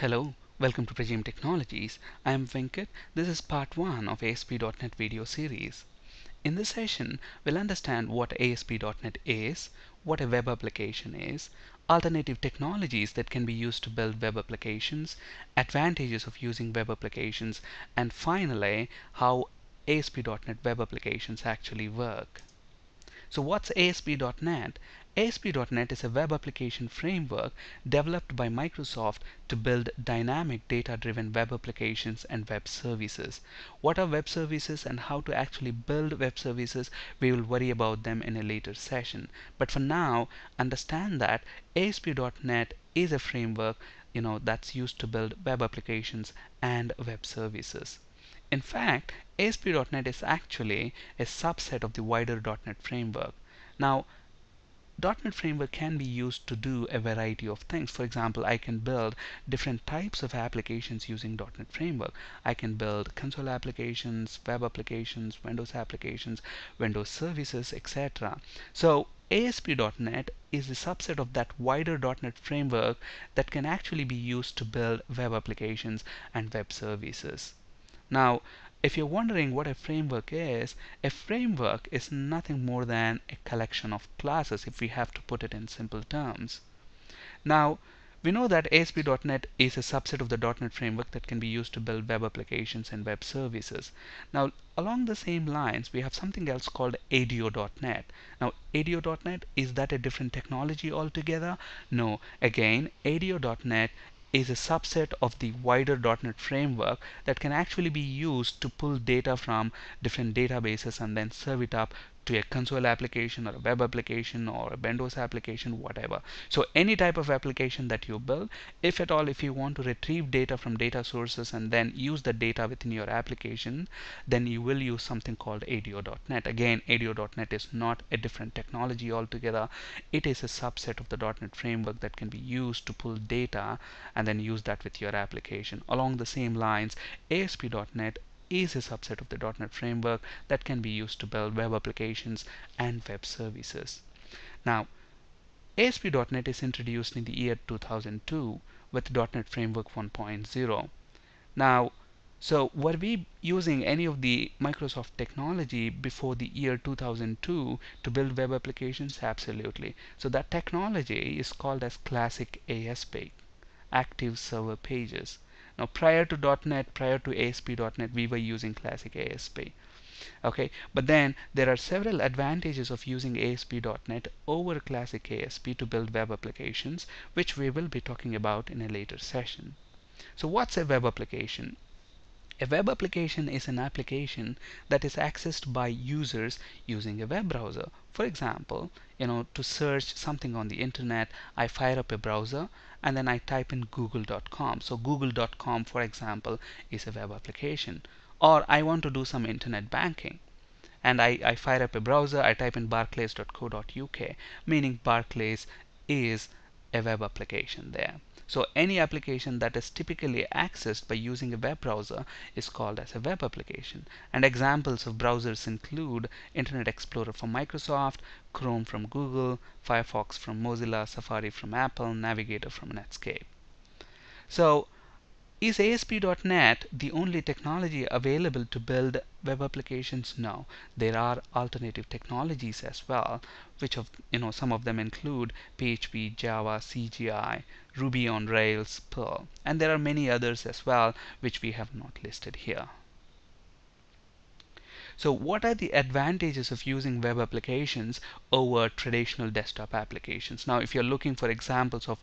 Hello, welcome to Pragim Technologies. I am Venkat. This is part 1 of ASP.NET video series. In this session, we'll understand what ASP.NET is, what a web application is, alternative technologies that can be used to build web applications, advantages of using web applications, and finally, how ASP.NET web applications actually work. So what's ASP.NET? ASP.NET is a web application framework developed by Microsoft to build dynamic data-driven web applications and web services. What are web services and how to actually build web services, we will worry about them in a later session. But for now, understand that ASP.NET is a framework you know that's used to build web applications and web services. In fact, ASP.NET is actually a subset of the wider .NET framework. Now, .NET Framework can be used to do a variety of things. For example, I can build different types of applications using .NET Framework. I can build console applications, web applications, Windows applications, Windows services, etc. So ASP.NET is a subset of that wider .NET framework that can actually be used to build web applications and web services. Now, if you're wondering what a framework is, a framework is nothing more than a collection of classes if we have to put it in simple terms. Now, we know that ASP.NET is a subset of the .NET framework that can be used to build web applications and web services. Now, along the same lines, we have something else called ADO.NET. Now, ADO.NET, is that a different technology altogether? No. Again, ADO.NET is a subset of the wider .NET framework that can actually be used to pull data from different databases and then serve it up to a console application or a web application or a Windows application, whatever. So any type of application that you build, if at all if you want to retrieve data from data sources and then use the data within your application, then you will use something called ADO.NET. Again, ADO.NET is not a different technology altogether. It is a subset of the .NET framework that can be used to pull data and then use that with your application. Along the same lines, ASP.NET is a subset of the .NET framework that can be used to build web applications and web services. Now, ASP.NET is introduced in the year 2002 with .NET Framework 1.0. Now, so were we using any of the Microsoft technology before the year 2002 to build web applications? Absolutely. So that technology is called as classic ASP, Active Server Pages. Now prior to .NET, prior to ASP.NET, we were using classic ASP. Okay, but then there are several advantages of using ASP.NET over classic ASP to build web applications, which we will be talking about in a later session. So what's a web application? A web application is an application that is accessed by users using a web browser. For example, you know, to search something on the internet, I fire up a browser and then I type in google.com. So google.com, for example, is a web application. Or I want to do some internet banking and I, I fire up a browser, I type in barclays.co.uk, meaning Barclays is a web application there. So any application that is typically accessed by using a web browser is called as a web application. And examples of browsers include Internet Explorer from Microsoft, Chrome from Google, Firefox from Mozilla, Safari from Apple, Navigator from Netscape. So is ASP.NET the only technology available to build web applications? No, there are alternative technologies as well, which of you know some of them include PHP, Java, CGI, Ruby on Rails, Perl, and there are many others as well which we have not listed here. So what are the advantages of using web applications over traditional desktop applications? Now, if you're looking for examples of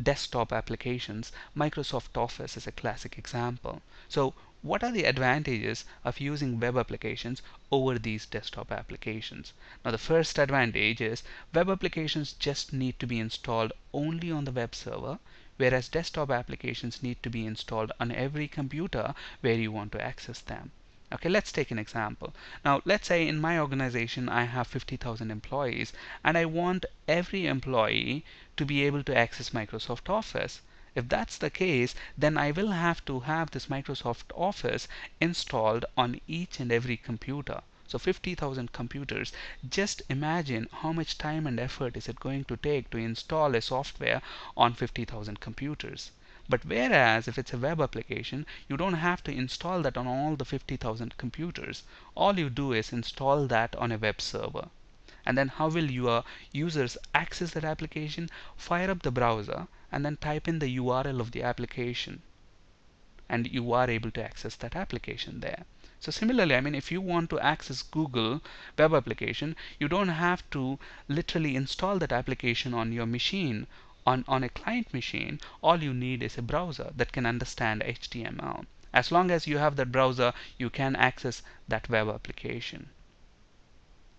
desktop applications, Microsoft Office is a classic example. So what are the advantages of using web applications over these desktop applications? Now the first advantage is web applications just need to be installed only on the web server whereas desktop applications need to be installed on every computer where you want to access them. Okay, let's take an example. Now, let's say in my organization I have 50,000 employees and I want every employee to be able to access Microsoft Office. If that's the case, then I will have to have this Microsoft Office installed on each and every computer. So 50,000 computers. Just imagine how much time and effort is it going to take to install a software on 50,000 computers. But whereas if it's a web application you don't have to install that on all the 50,000 computers. All you do is install that on a web server. And then how will your users access that application? Fire up the browser and then type in the URL of the application. And you are able to access that application there. So similarly, I mean, if you want to access Google web application, you don't have to literally install that application on your machine. On, on a client machine, all you need is a browser that can understand HTML. As long as you have that browser, you can access that web application.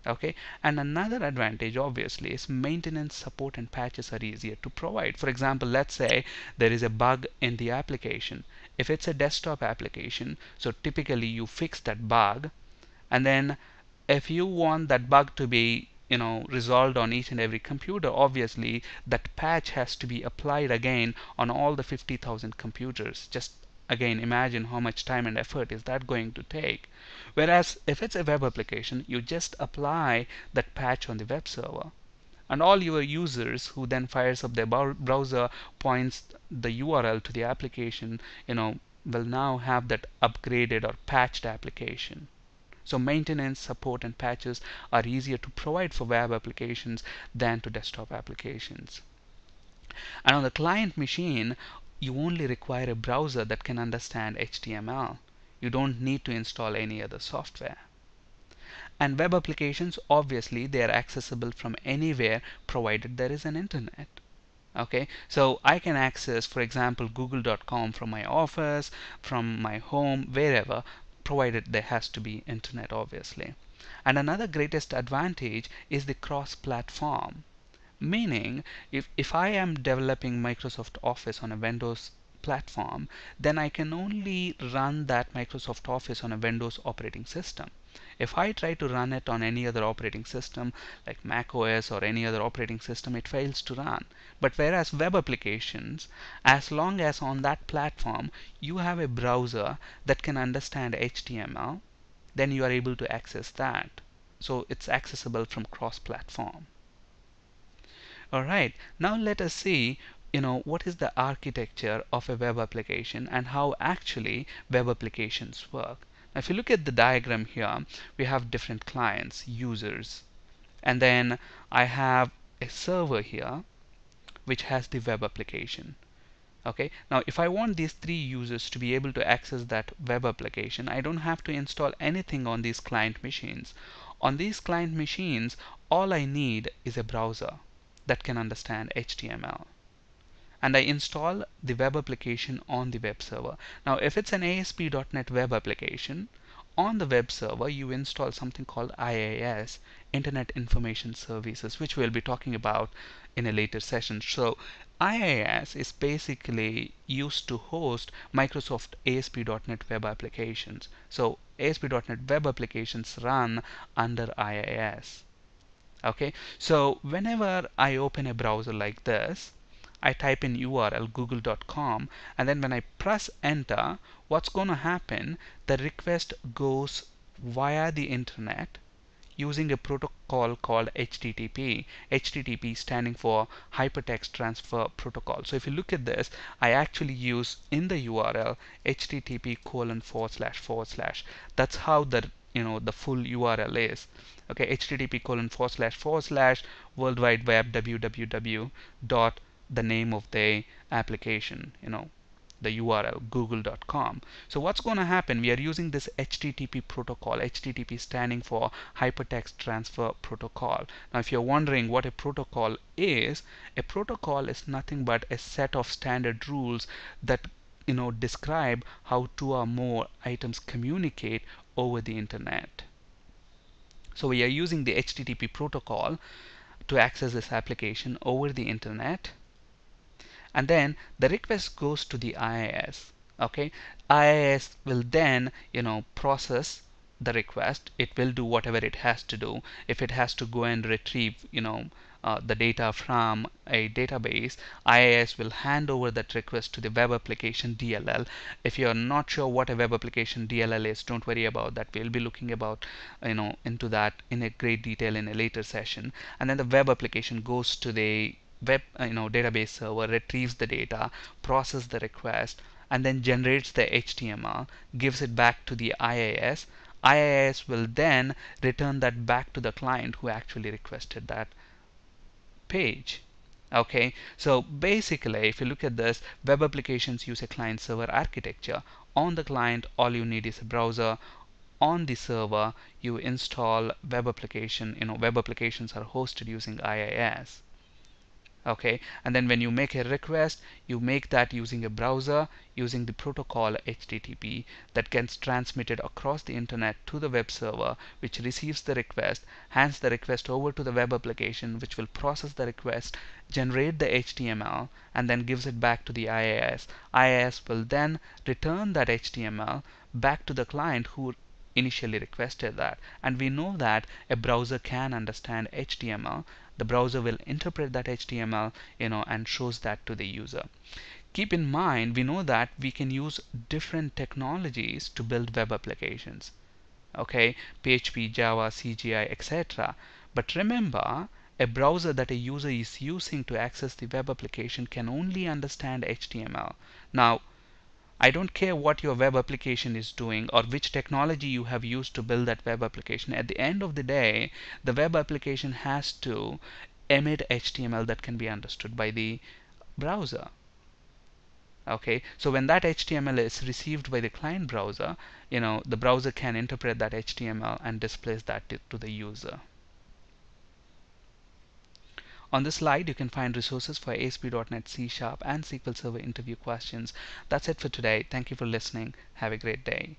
Okay? And another advantage obviously is maintenance support and patches are easier to provide. For example let's say there is a bug in the application. If it's a desktop application so typically you fix that bug and then if you want that bug to be you know resolved on each and every computer. Obviously that patch has to be applied again on all the 50,000 computers. Just again imagine how much time and effort is that going to take. Whereas if it's a web application you just apply that patch on the web server. And all your users who then fires up their browser points the URL to the application you know will now have that upgraded or patched application so maintenance support and patches are easier to provide for web applications than to desktop applications and on the client machine you only require a browser that can understand HTML. You don't need to install any other software. And web applications, obviously, they are accessible from anywhere provided there is an internet. Okay, so I can access, for example, google.com from my office, from my home, wherever, provided there has to be internet, obviously. And another greatest advantage is the cross-platform. Meaning, if, if I am developing Microsoft Office on a Windows platform, then I can only run that Microsoft Office on a Windows operating system. If I try to run it on any other operating system like Mac OS or any other operating system, it fails to run. But whereas web applications, as long as on that platform you have a browser that can understand HTML, then you are able to access that. So it's accessible from cross-platform. Alright, now let us see you know what is the architecture of a web application and how actually web applications work. Now, if you look at the diagram here, we have different clients, users, and then I have a server here which has the web application. Okay, now if I want these three users to be able to access that web application, I don't have to install anything on these client machines. On these client machines, all I need is a browser that can understand HTML and I install the web application on the web server. Now if it's an ASP.NET web application on the web server you install something called IIS Internet Information Services which we'll be talking about in a later session. So IIS is basically used to host Microsoft ASP.NET web applications. So ASP.NET web applications run under IIS okay so whenever I open a browser like this I type in URL google.com and then when I press enter what's going to happen? The request goes via the internet using a protocol called HTTP HTTP standing for Hypertext Transfer Protocol. So if you look at this I actually use in the URL HTTP colon forward slash forward slash. That's how the you know the full URL is. Okay http colon forward slash forward slash world wide web www dot the name of the application you know the URL google.com so what's going to happen? We are using this HTTP protocol HTTP standing for hypertext transfer protocol. Now if you're wondering what a protocol is a protocol is nothing but a set of standard rules that you know describe how two or more items communicate over the internet. So we are using the HTTP protocol to access this application over the internet and then the request goes to the IIS okay? IIS will then you know process the request. It will do whatever it has to do. If it has to go and retrieve you know uh, the data from a database IIS will hand over that request to the web application DLL if you're not sure what a web application DLL is don't worry about that. We'll be looking about you know into that in a great detail in a later session. And then the web application goes to the web uh, you know database server retrieves the data processes the request and then generates the HTML gives it back to the IIS IIS will then return that back to the client who actually requested that page. Okay so basically if you look at this web applications use a client server architecture. On the client all you need is a browser. On the server you install web application you know web applications are hosted using IIS okay? And then when you make a request you make that using a browser using the protocol HTTP that gets transmitted across the internet to the web server which receives the request hands the request over to the web application which will process the request generate the HTML and then gives it back to the IIS IIS will then return that HTML back to the client who initially requested that. And we know that a browser can understand HTML the browser will interpret that HTML you know and shows that to the user. Keep in mind we know that we can use different technologies to build web applications okay? PHP Java CGI etc but remember a browser that a user is using to access the web application can only understand HTML now I don't care what your web application is doing or which technology you have used to build that web application. At the end of the day, the web application has to emit HTML that can be understood by the browser. Okay, so when that HTML is received by the client browser, you know, the browser can interpret that HTML and displays that to, the user. On this slide, you can find resources for ASP.NET C Sharp and SQL Server interview questions. That's it for today. Thank you for listening. Have a great day.